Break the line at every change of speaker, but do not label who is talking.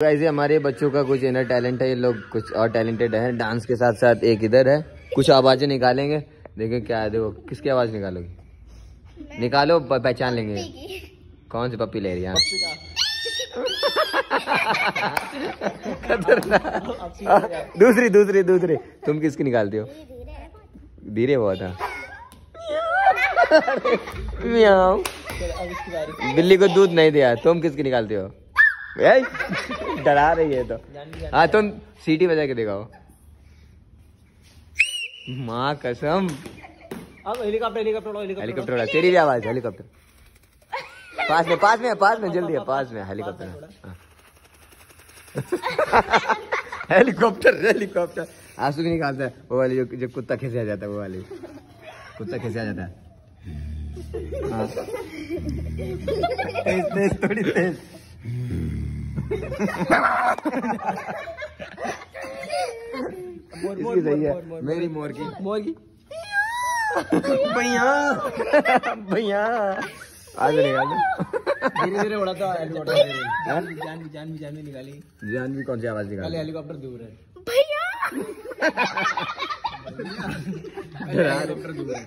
ऐसे हमारे बच्चों का कुछ इनर टैलेंट है ये लोग कुछ और टैलेंटेड है। डांस के साथ साथ एक इधर है। कुछ आवाज़ें निकालेंगे। देखें क्या है देखो किसकी आवाज़ निकालोगी? निकालो पहचान लेंगे। कौन सी पप्पी ले रही है? दूसरी दूसरी दूसरी। तुम किसकी निकालती हो? धीरे बहुत है। बिल्ली को दूध नहीं दिया तुम किसकी निकालती हो? डरा रही है तो। हाँ तुम सीटी बजा के दिखाओ। माँ कसम।
अब हेलीकॉप्टर हेलीकॉप्टर हेलीकॉप्टर
तेरी भी आवाज़ हेलीकॉप्टर। पास में पास में पास में जल्दी है पास में हेलीकॉप्टर। हाँ। Helicopter helicopter. आँसू भी निकालता है वो वाली जो, जो कुत्ता खिंचा जाता है वो वाली। कुत्ता खिंचा जाता है। हाँ। तेज तेज थोड़ी तेज। इसकी सही है। मेरी मोर की
मोर की
भैया भैया आज निकाल।
धीरे धीरे उड़ा था हेलीकॉप्टर जान जान भी जान भी जान भी निकाली।
जान भी कौन सी आवाज़ निकाल?
हेलीकॉप्टर दूर है।
डरा
हेलीकॉप्टर दूर है।